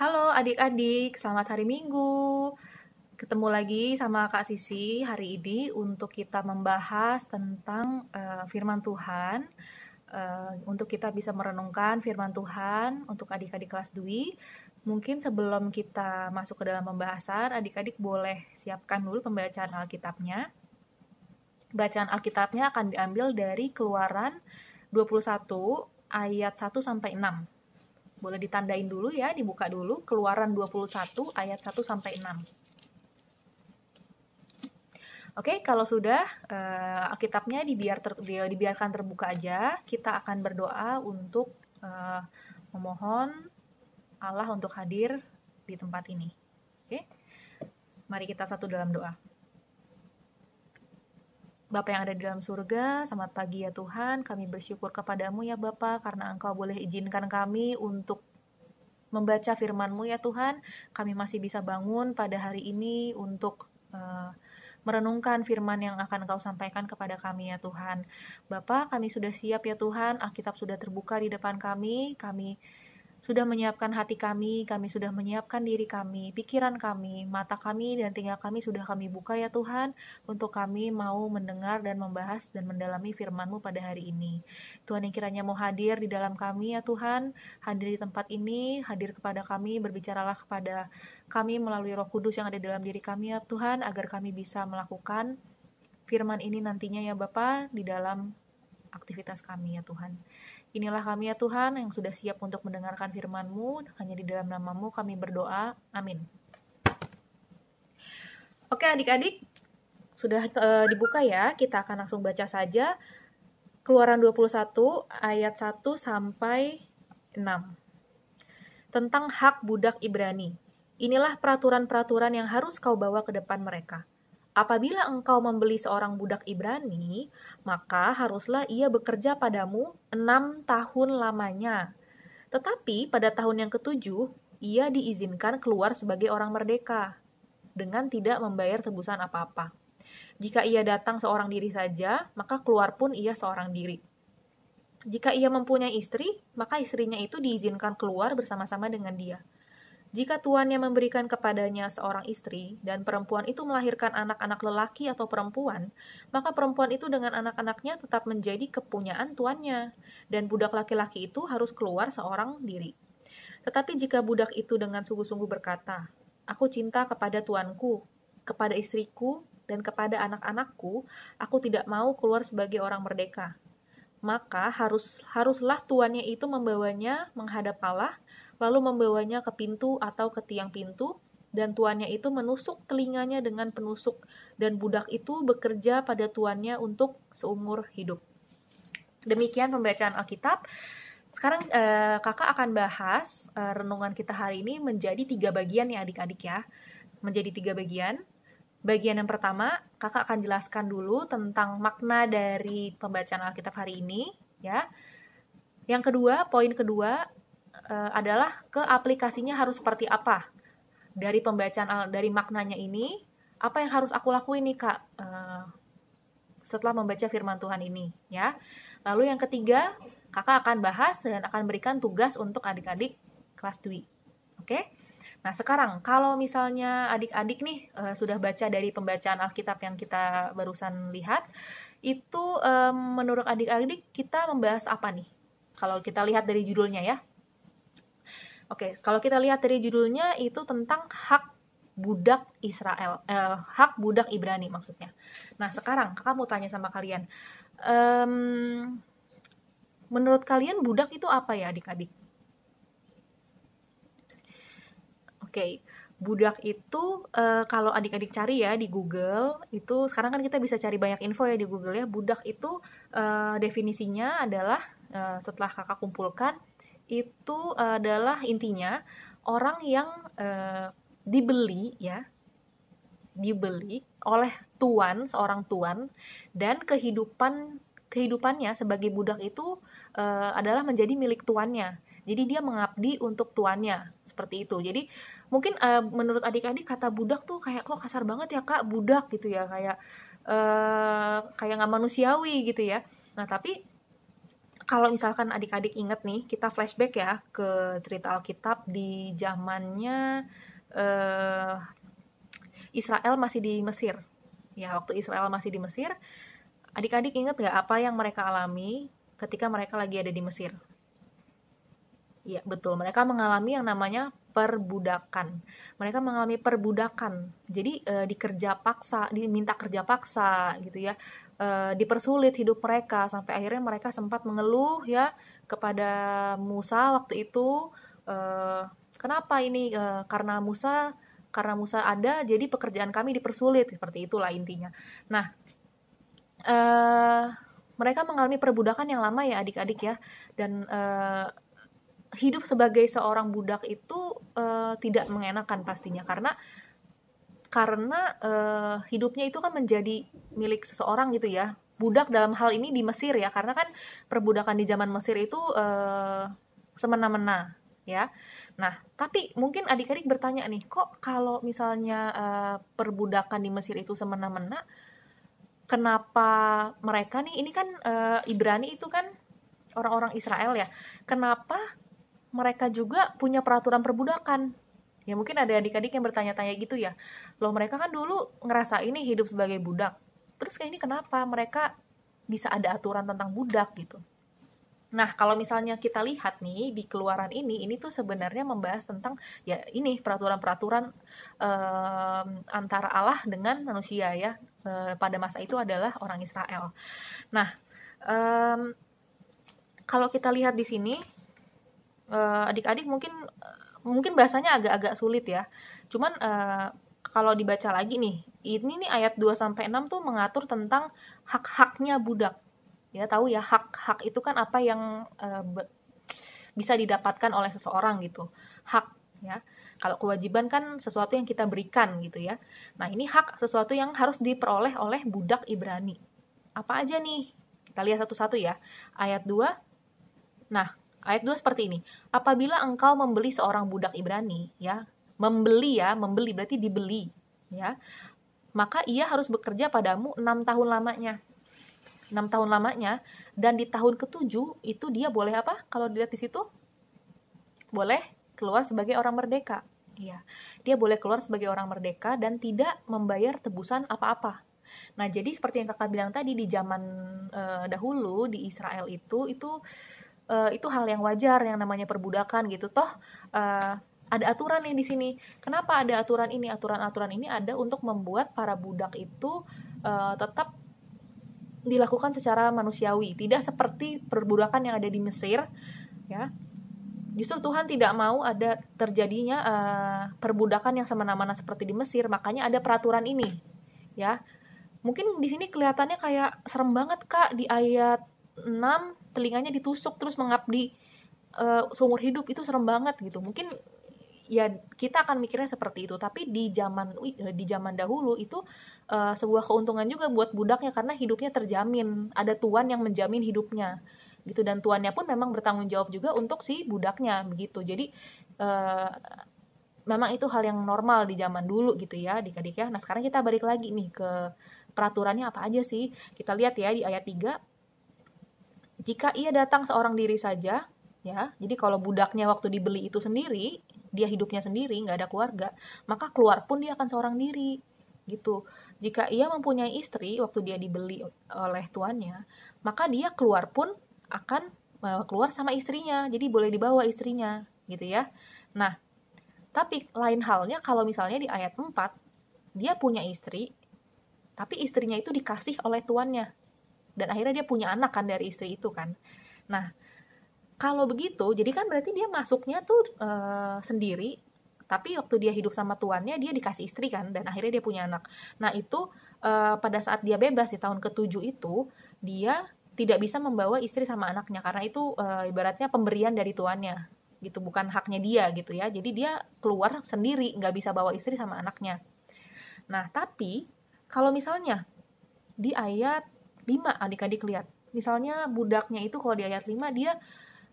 Halo adik-adik, selamat hari Minggu. Ketemu lagi sama Kak Sisi hari ini untuk kita membahas tentang uh, firman Tuhan. Uh, untuk kita bisa merenungkan firman Tuhan untuk adik-adik kelas Dwi. Mungkin sebelum kita masuk ke dalam pembahasan, adik-adik boleh siapkan dulu pembacaan Alkitabnya. Bacaan Alkitabnya akan diambil dari Keluaran 21 ayat 1 sampai 6. Boleh ditandain dulu ya, dibuka dulu. Keluaran 21 ayat 1 sampai 6. Oke, kalau sudah uh, Alkitabnya dibiar ter, dibiarkan terbuka aja, kita akan berdoa untuk uh, memohon Allah untuk hadir di tempat ini. Oke. Mari kita satu dalam doa. Bapak yang ada di dalam surga, selamat pagi ya Tuhan. Kami bersyukur kepadamu ya Bapak, karena Engkau boleh izinkan kami untuk membaca firman-Mu ya Tuhan. Kami masih bisa bangun pada hari ini untuk uh, merenungkan firman yang akan Engkau sampaikan kepada kami ya Tuhan. Bapak, kami sudah siap ya Tuhan, Alkitab sudah terbuka di depan kami. Kami sudah menyiapkan hati kami, kami sudah menyiapkan diri kami, pikiran kami, mata kami, dan tinggal kami sudah kami buka ya Tuhan, untuk kami mau mendengar dan membahas dan mendalami firman-Mu pada hari ini. Tuhan yang kiranya mau hadir di dalam kami ya Tuhan, hadir di tempat ini, hadir kepada kami, berbicaralah kepada kami melalui roh kudus yang ada di dalam diri kami ya Tuhan, agar kami bisa melakukan firman ini nantinya ya Bapak di dalam aktivitas kami ya Tuhan. Inilah kami ya Tuhan yang sudah siap untuk mendengarkan firman-Mu, hanya di dalam namamu kami berdoa. Amin. Oke adik-adik, sudah uh, dibuka ya, kita akan langsung baca saja Keluaran 21 ayat 1 sampai 6. Tentang hak budak Ibrani. Inilah peraturan-peraturan yang harus kau bawa ke depan mereka Apabila engkau membeli seorang budak Ibrani, maka haruslah ia bekerja padamu enam tahun lamanya. Tetapi pada tahun yang ketujuh, ia diizinkan keluar sebagai orang merdeka dengan tidak membayar tebusan apa-apa. Jika ia datang seorang diri saja, maka keluar pun ia seorang diri. Jika ia mempunyai istri, maka istrinya itu diizinkan keluar bersama-sama dengan dia. Jika tuannya memberikan kepadanya seorang istri dan perempuan itu melahirkan anak-anak lelaki atau perempuan, maka perempuan itu dengan anak-anaknya tetap menjadi kepunyaan tuannya, dan budak laki-laki itu harus keluar seorang diri. Tetapi jika budak itu dengan sungguh-sungguh berkata, "Aku cinta kepada tuanku, kepada istriku, dan kepada anak-anakku, aku tidak mau keluar sebagai orang merdeka." Maka harus haruslah tuannya itu membawanya menghadap Allah lalu membawanya ke pintu atau ke tiang pintu, dan tuannya itu menusuk telinganya dengan penusuk, dan budak itu bekerja pada tuannya untuk seumur hidup. Demikian pembacaan Alkitab. Sekarang eh, kakak akan bahas eh, renungan kita hari ini menjadi tiga bagian ya adik-adik ya. Menjadi tiga bagian. Bagian yang pertama, kakak akan jelaskan dulu tentang makna dari pembacaan Alkitab hari ini ya. Yang kedua, poin kedua, uh, adalah ke aplikasinya harus seperti apa. Dari pembacaan dari maknanya ini apa yang harus aku lakuin nih kak uh, setelah membaca firman Tuhan ini ya. Lalu yang ketiga kakak akan bahas dan akan berikan tugas untuk adik-adik kelas Dwi oke? Nah sekarang kalau misalnya adik-adik nih uh, sudah baca dari pembacaan Alkitab yang kita barusan lihat itu um, menurut adik-adik kita membahas apa nih? Kalau kita lihat dari judulnya ya Oke, kalau kita lihat dari judulnya itu tentang hak budak Israel, eh, hak budak Ibrani maksudnya. Nah sekarang kakak mau tanya sama kalian, um, menurut kalian budak itu apa ya adik-adik? Oke, budak itu uh, kalau adik-adik cari ya di Google itu sekarang kan kita bisa cari banyak info ya di Google ya. Budak itu uh, definisinya adalah uh, setelah kakak kumpulkan itu adalah intinya orang yang uh, dibeli ya dibeli oleh tuan seorang tuan dan kehidupan kehidupannya sebagai budak itu uh, adalah menjadi milik tuannya. Jadi dia mengabdi untuk tuannya seperti itu. Jadi mungkin uh, menurut adik-adik kata budak tuh kayak kok kasar banget ya kak budak gitu ya. Kayak uh, kayak nggak manusiawi gitu ya. Nah tapi kalau misalkan adik-adik inget nih, kita flashback ya ke cerita Alkitab di zamannya uh, Israel masih di Mesir. Ya, waktu Israel masih di Mesir, adik-adik inget nggak apa yang mereka alami ketika mereka lagi ada di Mesir? Ya, betul. Mereka mengalami yang namanya perbudakan. Mereka mengalami perbudakan. Jadi e, dikerja paksa, diminta kerja paksa gitu ya. E, dipersulit hidup mereka. Sampai akhirnya mereka sempat mengeluh ya kepada Musa waktu itu e, kenapa ini? E, karena Musa karena Musa ada jadi pekerjaan kami dipersulit. Seperti itulah intinya. Nah, mereka mengalami perbudakan yang lama ya adik-adik ya. Dan hidup sebagai seorang budak itu tidak mengenakan pastinya. Karena karena uh, hidupnya itu kan menjadi milik seseorang gitu ya budak dalam hal ini di Mesir ya karena kan perbudakan di zaman Mesir itu uh, semena-mena ya nah tapi mungkin adik-adik bertanya nih kok kalau misalnya uh, perbudakan di Mesir itu semena-mena kenapa mereka nih ini kan uh, Ibrani itu kan orang-orang Israel ya kenapa mereka juga punya peraturan perbudakan. Ya mungkin ada adik-adik yang bertanya-tanya gitu ya. Loh mereka kan dulu ngerasa ini hidup sebagai budak. Terus kayak ini kenapa mereka bisa ada aturan tentang budak gitu. Nah, kalau misalnya kita lihat nih di keluaran ini, ini tuh sebenarnya membahas tentang ya ini peraturan-peraturan um, antara Allah dengan manusia ya. Pada masa itu adalah orang Israel. Nah, um, kalau kita lihat di sini adik-adik mungkin mungkin bahasanya agak-agak sulit ya. Cuman uh, kalau dibaca lagi nih, ini nih ayat 2 sampai 6 tuh mengatur tentang hak-haknya budak. Ya, tahu ya hak-hak itu kan apa yang uh, bisa didapatkan oleh seseorang gitu. Hak ya. Kalau kewajiban kan sesuatu yang kita berikan gitu ya. Nah, ini hak sesuatu yang harus diperoleh oleh budak Ibrani. Apa aja nih? Kita lihat satu-satu ya. Ayat 2. Nah, Ayat 2 seperti ini. Apabila engkau membeli seorang budak Ibrani, ya, membeli ya, membeli berarti dibeli, ya. Maka ia harus bekerja padamu enam tahun lamanya. enam tahun lamanya dan di tahun ketujuh itu dia boleh apa? Kalau dilihat di situ boleh keluar sebagai orang merdeka. Iya. Dia boleh keluar sebagai orang merdeka dan tidak membayar tebusan apa-apa. Nah, jadi seperti yang Kakak bilang tadi di zaman uh, dahulu di Israel itu itu uh, itu hal yang wajar yang namanya perbudakan gitu. Toh uh, ada aturan nih di sini. Kenapa ada aturan ini? Aturan-aturan ini ada untuk membuat para budak itu uh, tetap dilakukan secara manusiawi. Tidak seperti perbudakan yang ada di Mesir ya. Justru Tuhan tidak mau ada terjadinya uh, perbudakan yang semena-mena seperti di Mesir. Makanya ada peraturan ini ya. Mungkin di sini kelihatannya kayak serem banget kak di ayat 6 telinganya ditusuk terus mengabdi uh, seumur hidup itu serem banget gitu. Mungkin ya kita akan mikirnya seperti itu. Tapi di zaman eh, di zaman dahulu itu uh, sebuah keuntungan juga buat budaknya karena hidupnya terjamin. Ada tuan yang menjamin hidupnya gitu. Dan tuannya pun memang bertanggung jawab juga untuk si budaknya begitu. Jadi uh, memang itu hal yang normal di zaman dulu gitu ya adik-adik ya. Nah sekarang kita balik lagi nih ke peraturannya apa aja sih? Kita lihat ya di ayat 3 jika ia datang seorang diri saja, ya, jadi kalau budaknya waktu dibeli itu sendiri, dia hidupnya sendiri, nggak ada keluarga, maka keluar pun dia akan seorang diri, gitu. Jika ia mempunyai istri waktu dia dibeli oleh tuannya, maka dia keluar pun akan eh, keluar sama istrinya, jadi boleh dibawa istrinya, gitu ya. Nah, tapi lain halnya kalau misalnya di ayat 4, dia punya istri, tapi istrinya itu dikasih oleh tuannya dan akhirnya dia punya anak kan dari istri itu kan. Nah kalau begitu jadi kan berarti dia masuknya tuh uh, sendiri tapi waktu dia hidup sama tuannya dia dikasih istri kan dan akhirnya dia punya anak. Nah itu uh, pada saat dia bebas di tahun ketujuh itu dia tidak bisa membawa istri sama anaknya karena itu uh, ibaratnya pemberian dari tuannya gitu bukan haknya dia gitu ya. Jadi dia keluar sendiri nggak bisa bawa istri sama anaknya. Nah tapi kalau misalnya di ayat 5 adik-adik lihat. Misalnya budaknya itu kalau di ayat 5 dia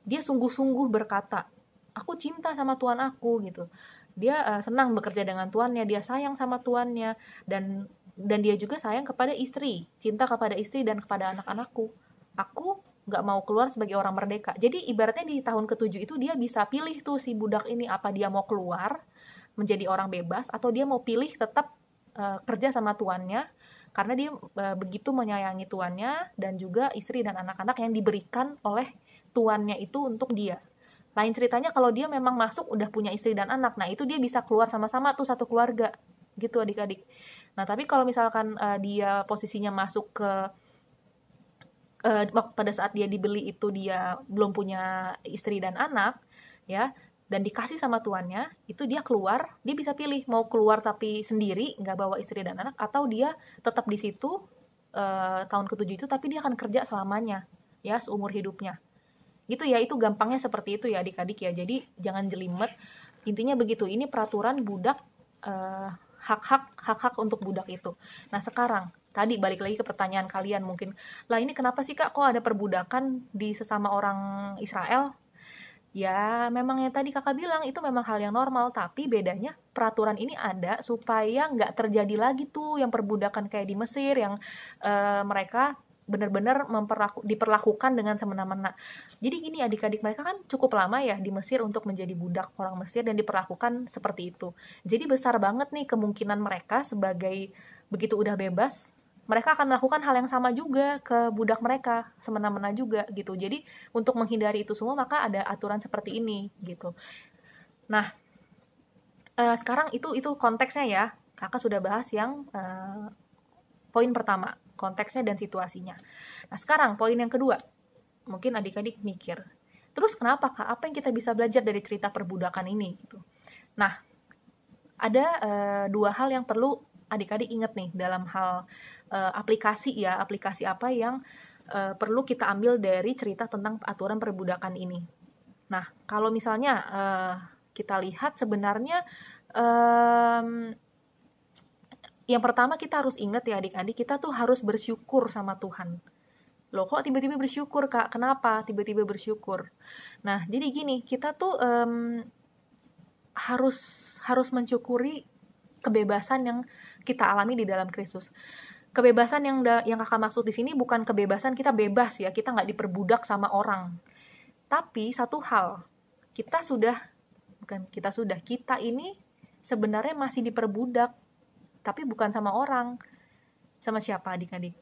dia sungguh-sungguh berkata, "Aku cinta sama Tuhan aku" gitu. Dia uh, senang bekerja dengan tuannya, dia sayang sama tuannya dan dan dia juga sayang kepada istri, cinta kepada istri dan kepada anak-anakku. Aku nggak mau keluar sebagai orang merdeka. Jadi ibaratnya di tahun ketujuh itu dia bisa pilih tuh si budak ini apa dia mau keluar menjadi orang bebas atau dia mau pilih tetap uh, kerja sama tuannya karena dia uh, begitu menyayangi tuannya dan juga istri dan anak-anak yang diberikan oleh tuannya itu untuk dia. Lain ceritanya kalau dia memang masuk udah punya istri dan anak, nah itu dia bisa keluar sama-sama tuh satu keluarga gitu adik-adik. Nah tapi kalau misalkan uh, dia posisinya masuk ke uh, pada saat dia dibeli itu dia belum punya istri dan anak ya dan dikasih sama tuannya itu dia keluar dia bisa pilih mau keluar tapi sendiri nggak bawa istri dan anak atau dia tetap di situ uh, tahun ketujuh itu tapi dia akan kerja selamanya ya seumur hidupnya. Gitu ya itu gampangnya seperti itu ya adik-adik ya. Jadi jangan jelimet. Intinya begitu ini peraturan budak uh, hak-hak hak-hak untuk budak itu. Nah sekarang tadi balik lagi ke pertanyaan kalian mungkin. Lah ini kenapa sih kak? Kok ada perbudakan di sesama orang Israel ya memang yang tadi kakak bilang itu memang hal yang normal tapi bedanya peraturan ini ada supaya nggak terjadi lagi tuh yang perbudakan kayak di Mesir yang uh, mereka benar-benar diperlakukan dengan semena-mena. Jadi gini adik-adik mereka kan cukup lama ya di Mesir untuk menjadi budak orang Mesir dan diperlakukan seperti itu. Jadi besar banget nih kemungkinan mereka sebagai begitu udah bebas mereka akan melakukan hal yang sama juga ke budak mereka semena-mena juga gitu. Jadi untuk menghindari itu semua maka ada aturan seperti ini gitu. Nah uh, sekarang itu itu konteksnya ya. Kakak sudah bahas yang uh, poin pertama konteksnya dan situasinya. Nah sekarang poin yang kedua. Mungkin adik-adik mikir terus kenapa kak? Apa yang kita bisa belajar dari cerita perbudakan ini? Gitu. Nah ada uh, dua hal yang perlu adik-adik ingat nih dalam hal uh, aplikasi ya, aplikasi apa yang uh, perlu kita ambil dari cerita tentang aturan perbudakan ini. Nah, kalau misalnya uh, kita lihat sebenarnya um, yang pertama kita harus ingat ya adik-adik, kita tuh harus bersyukur sama Tuhan. Loh kok tiba-tiba bersyukur kak? Kenapa tiba-tiba bersyukur? Nah, jadi gini, kita tuh um, harus harus mensyukuri kebebasan yang kita alami di dalam Kristus kebebasan yang da, yang kakak maksud di sini bukan kebebasan kita bebas ya kita nggak diperbudak sama orang. Tapi satu hal kita sudah bukan kita sudah kita ini sebenarnya masih diperbudak tapi bukan sama orang. Sama siapa adik-adik?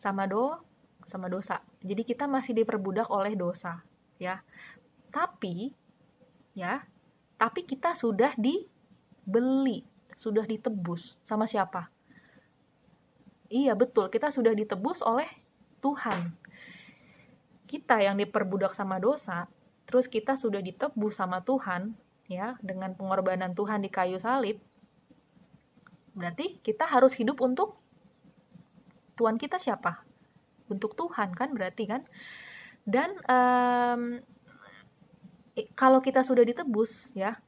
Sama do sama dosa. Jadi kita masih diperbudak oleh dosa ya. Tapi ya tapi kita sudah dibeli sudah ditebus. Sama siapa Iya betul, kita sudah ditebus oleh Tuhan. Kita yang diperbudak sama dosa, terus kita sudah ditebus sama Tuhan, ya, dengan pengorbanan Tuhan di kayu salib. Berarti kita harus hidup untuk Tuhan kita siapa? Untuk Tuhan kan berarti kan? Dan um, kalau kita sudah ditebus ya,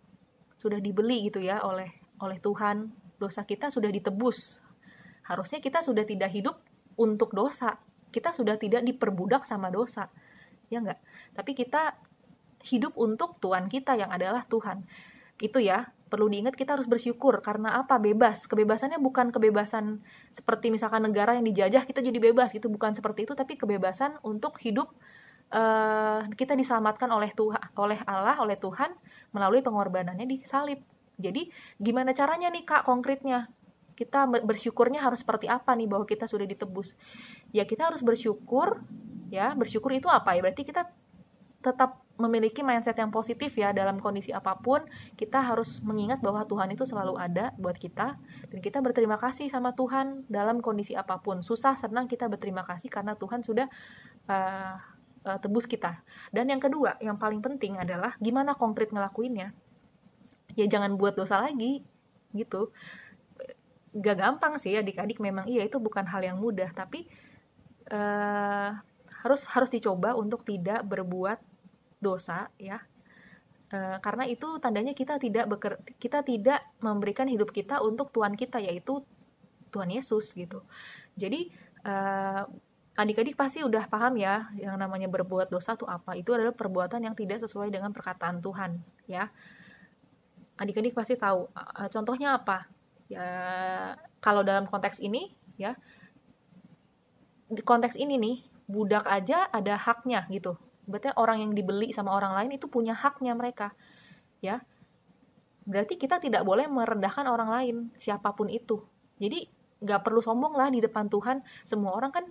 sudah dibeli gitu ya oleh oleh Tuhan, dosa kita sudah ditebus harusnya kita sudah tidak hidup untuk dosa. Kita sudah tidak diperbudak sama dosa. Ya enggak tapi kita hidup untuk Tuhan kita yang adalah Tuhan. Itu ya perlu diingat kita harus bersyukur. Karena apa? Bebas. Kebebasannya bukan kebebasan seperti misalkan negara yang dijajah kita jadi bebas itu bukan seperti itu tapi kebebasan untuk hidup uh, kita diselamatkan oleh Tuhan oleh Allah oleh Tuhan melalui pengorbanannya di salib jadi gimana caranya nih kak konkretnya kita bersyukurnya harus seperti apa nih bahwa kita sudah ditebus. Ya kita harus bersyukur ya. Bersyukur itu apa? Ya berarti kita tetap memiliki mindset yang positif ya. Dalam kondisi apa pun kita harus mengingat bahwa Tuhan itu selalu ada buat kita. Dan kita berterima kasih sama Tuhan dalam kondisi apa pun. Susah senang kita berterima kasih karena Tuhan sudah uh, uh, tebus kita. Dan yang kedua yang paling penting adalah gimana konkret ngelakuinnya. Ya jangan buat dosa lagi gitu gak gampang sih adik-adik memang iya itu bukan hal yang mudah tapi uh, harus harus dicoba untuk tidak berbuat dosa ya. Uh, karena itu tandanya kita tidak beker, kita tidak memberikan hidup kita untuk Tuhan kita yaitu Tuhan Yesus gitu. Jadi uh, adik-adik pasti udah paham ya yang namanya berbuat dosa itu apa. Itu adalah perbuatan yang tidak sesuai dengan perkataan Tuhan ya. Adik-adik pasti tahu contohnya apa ya kalau dalam konteks ini ya di konteks ini nih budak aja ada haknya gitu. Berarti orang yang dibeli sama orang lain itu punya haknya mereka ya. Berarti kita tidak boleh merendahkan orang lain siapa pun itu. Jadi nggak perlu sombong lah di depan Tuhan. Semua orang kan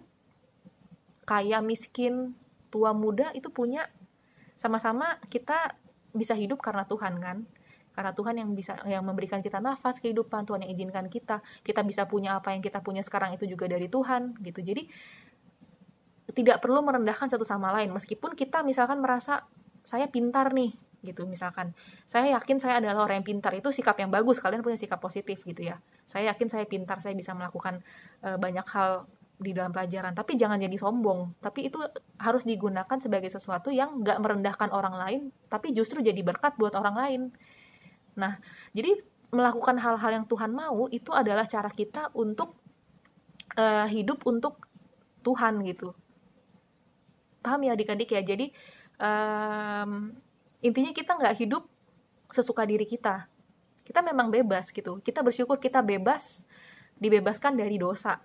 kaya miskin tua muda itu punya. Sama-sama kita bisa hidup karena Tuhan kan karena Tuhan yang bisa yang memberikan kita nafas kehidupan Tuhan yang izinkan kita. Kita bisa punya apa yang kita punya sekarang itu juga dari Tuhan gitu. Jadi tidak perlu merendahkan satu sama lain. Meskipun kita misalkan merasa saya pintar nih gitu misalkan. Saya yakin saya adalah orang yang pintar. Itu sikap yang bagus. Kalian punya sikap positif gitu ya. Saya yakin saya pintar. Saya bisa melakukan e, banyak hal di dalam pelajaran. Tapi jangan jadi sombong. Tapi itu harus digunakan sebagai sesuatu yang nggak merendahkan orang lain tapi justru jadi berkat buat orang lain nah jadi melakukan hal-hal yang Tuhan mau itu adalah cara kita untuk uh, hidup untuk Tuhan gitu. Paham ya adik-adik ya? Jadi um, intinya kita nggak hidup sesuka diri kita. Kita memang bebas gitu. Kita bersyukur kita bebas dibebaskan dari dosa.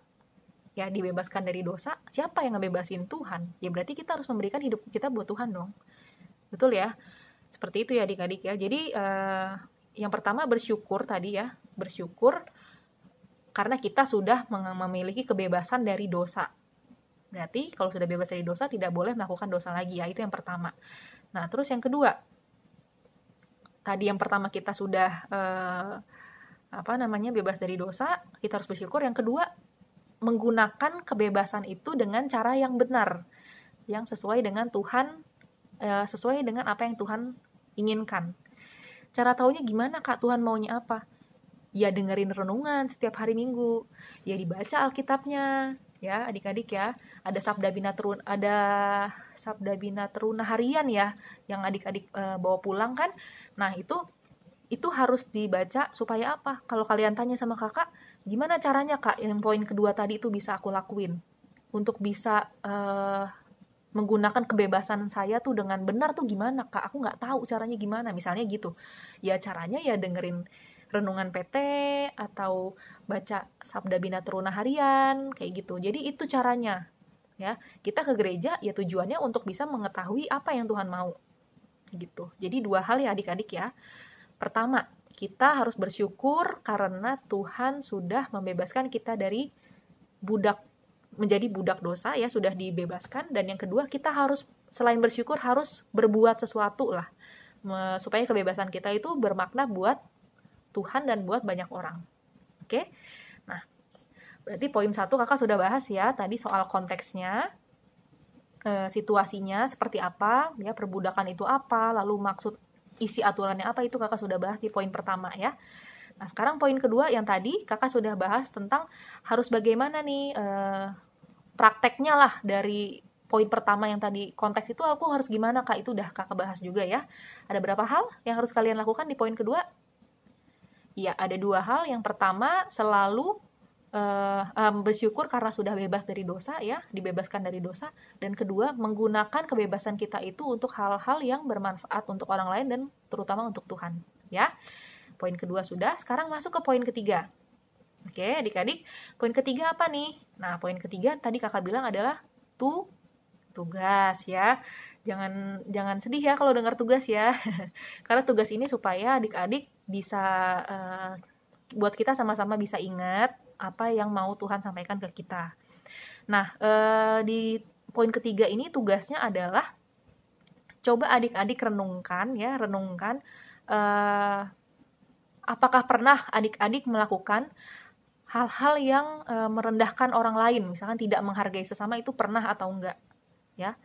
Ya dibebaskan dari dosa siapa yang ngebebasin? Tuhan. Ya berarti kita harus memberikan hidup kita buat Tuhan dong. Betul ya? Seperti itu ya adik-adik ya. Jadi uh, yang pertama bersyukur tadi ya bersyukur karena kita sudah memiliki kebebasan dari dosa berarti kalau sudah bebas dari dosa tidak boleh melakukan dosa lagi ya itu yang pertama Nah, terus yang kedua, tadi yang pertama kita sudah eh, apa namanya bebas dari dosa, kita harus bersyukur. Yang kedua, menggunakan kebebasan itu dengan cara yang benar, yang sesuai dengan Tuhan, eh, sesuai dengan apa yang Tuhan inginkan. Cara taunya gimana kak Tuhan maunya apa? Ya dengerin renungan setiap hari Minggu, ya dibaca Alkitabnya, ya adik-adik ya. Ada sabda bina terun, ada Sabda Bina Teruna harian ya yang adik-adik e, bawa pulang kan. Nah, itu itu harus dibaca supaya apa? Kalau kalian tanya sama kakak, gimana caranya kak yang poin kedua tadi itu bisa aku lakuin untuk bisa e, menggunakan kebebasan saya tuh dengan benar tuh gimana kak? Aku nggak tahu caranya gimana. Misalnya gitu, ya caranya ya dengerin renungan PT atau baca Sabda Bina Teruna harian kayak gitu. Jadi itu caranya ya kita ke gereja ya tujuannya untuk bisa mengetahui apa yang Tuhan mau gitu jadi dua hal ya adik-adik ya pertama kita harus bersyukur karena Tuhan sudah membebaskan kita dari budak menjadi budak dosa ya sudah dibebaskan. Dan yang kedua kita harus selain bersyukur harus berbuat sesuatu lah. Supaya kebebasan kita itu bermakna buat Tuhan dan buat banyak orang. Oke? Nah Berarti poin satu kakak sudah bahas ya tadi soal konteksnya, e, situasinya seperti apa, ya perbudakan itu apa, lalu maksud isi aturannya apa itu kakak sudah bahas di poin pertama ya. Nah sekarang poin kedua yang tadi kakak sudah bahas tentang harus bagaimana nih e, prakteknya lah dari poin pertama yang tadi konteks itu aku harus gimana kak itu udah kakak bahas juga ya. Ada berapa hal yang harus kalian lakukan di poin kedua? Ya ada dua hal. Yang pertama selalu uh, um, bersyukur karena sudah bebas dari dosa ya, dibebaskan dari dosa dan kedua menggunakan kebebasan kita itu untuk hal-hal yang bermanfaat untuk orang lain dan terutama untuk Tuhan ya. Poin kedua sudah, sekarang masuk ke poin ketiga. Oke, adik-adik, poin ketiga apa nih? Nah, poin ketiga tadi kakak bilang adalah tu tugas ya. Jangan jangan sedih ya kalau dengar tugas ya. Karena tugas ini supaya adik-adik bisa uh, buat kita sama-sama bisa ingat apa yang mau Tuhan sampaikan ke kita. Nah, eh, di poin ketiga ini tugasnya adalah coba adik-adik renungkan ya, renungkan eh, apakah pernah adik-adik melakukan hal-hal yang eh, merendahkan orang lain, misalkan tidak menghargai sesama itu pernah atau enggak, ya.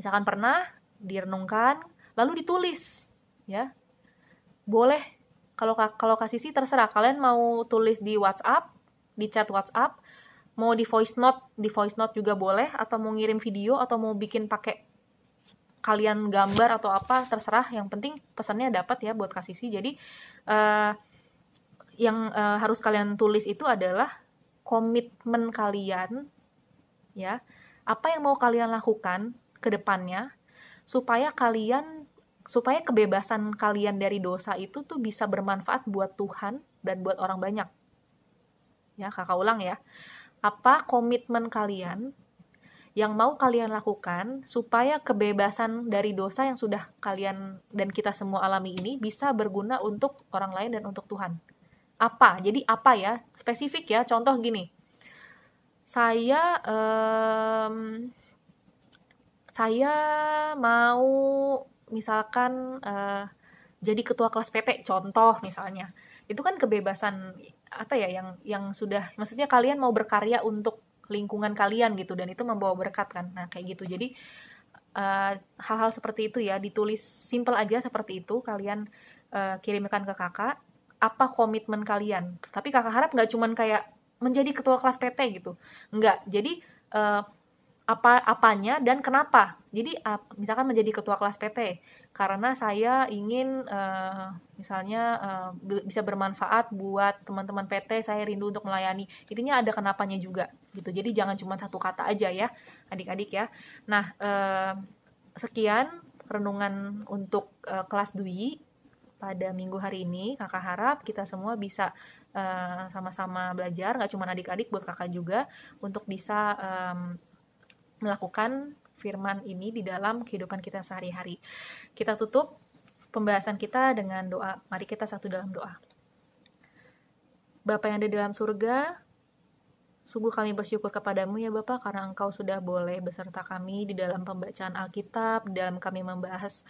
Misalkan pernah direnungkan, lalu ditulis, ya. Boleh kalau kalau kasih sih terserah kalian mau tulis di WhatsApp di chat WhatsApp, mau di voice note, di voice note juga boleh atau mau ngirim video atau mau bikin pakai kalian gambar atau apa terserah. Yang penting pesannya dapat ya buat kasih jadi uh, yang uh, harus kalian tulis itu adalah komitmen kalian ya. Apa yang mau kalian lakukan ke depannya supaya kalian supaya kebebasan kalian dari dosa itu tuh bisa bermanfaat buat Tuhan dan buat orang banyak. Ya kakak ulang ya. Apa komitmen kalian yang mau kalian lakukan supaya kebebasan dari dosa yang sudah kalian dan kita semua alami ini bisa berguna untuk orang lain dan untuk Tuhan. Apa? Jadi apa ya? Spesifik ya. Contoh gini. Saya um, saya mau misalkan uh, jadi ketua kelas PT contoh misalnya itu kan kebebasan apa ya yang yang sudah maksudnya kalian mau berkarya untuk lingkungan kalian gitu dan itu membawa berkat kan. Nah kayak gitu. Jadi eh, hal-hal seperti itu ya ditulis simple aja seperti itu kalian uh, kirimkan ke kakak apa komitmen kalian? Tapi kakak harap nggak cuman kayak menjadi ketua kelas PT gitu. Nggak. Jadi uh, apa apanya dan kenapa. Jadi misalkan menjadi ketua kelas PT karena saya ingin uh, misalnya uh, bisa bermanfaat buat teman-teman PT, saya rindu untuk melayani. Intinya ada kenapanya juga gitu. Jadi jangan cuma satu kata aja ya, adik-adik ya. Nah, uh, sekian renungan untuk uh, kelas Dwi pada minggu hari ini. Kakak harap kita semua bisa sama-sama uh, belajar, nggak cuma adik-adik, buat kakak juga, untuk bisa um, melakukan firman ini di dalam kehidupan kita sehari-hari. Kita tutup pembahasan kita dengan doa. Mari kita satu dalam doa. Bapak yang ada di dalam surga, sungguh kami bersyukur kepadamu ya Bapak karena Engkau sudah boleh beserta kami di dalam pembacaan Alkitab, di dalam kami membahas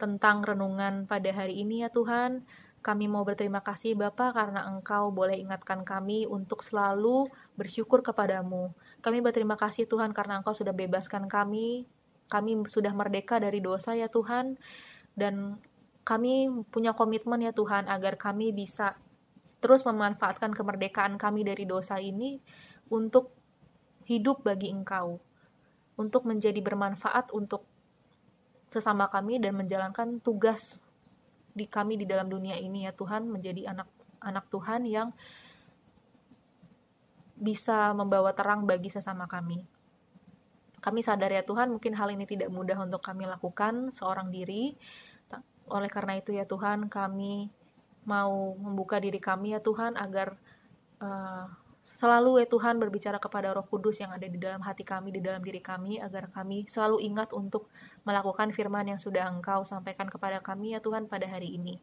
tentang renungan pada hari ini ya Tuhan. Kami mau berterima kasih Bapak karena Engkau boleh ingatkan kami untuk selalu bersyukur kepadamu. Kami berterima kasih Tuhan karena Engkau sudah bebaskan kami. Kami sudah merdeka dari dosa ya Tuhan. Dan kami punya komitmen ya Tuhan agar kami bisa terus memanfaatkan kemerdekaan kami dari dosa ini untuk hidup bagi Engkau. Untuk menjadi bermanfaat untuk sesama kami dan menjalankan tugas di kami di dalam dunia ini ya Tuhan menjadi anak anak Tuhan yang bisa membawa terang bagi sesama kami. Kami sadar ya Tuhan, mungkin hal ini tidak mudah untuk kami lakukan seorang diri. Oleh karena itu ya Tuhan, kami mau membuka diri kami ya Tuhan agar uh, Selalu ya Tuhan berbicara kepada Roh Kudus yang ada di dalam hati kami, di dalam diri kami, agar kami selalu ingat untuk melakukan firman yang sudah Engkau sampaikan kepada kami ya Tuhan pada hari ini.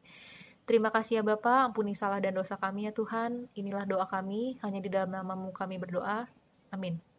Terima kasih ya Bapa, ampuni salah dan dosa kami ya Tuhan. Inilah doa kami, hanya di dalam namamu kami berdoa. Amin.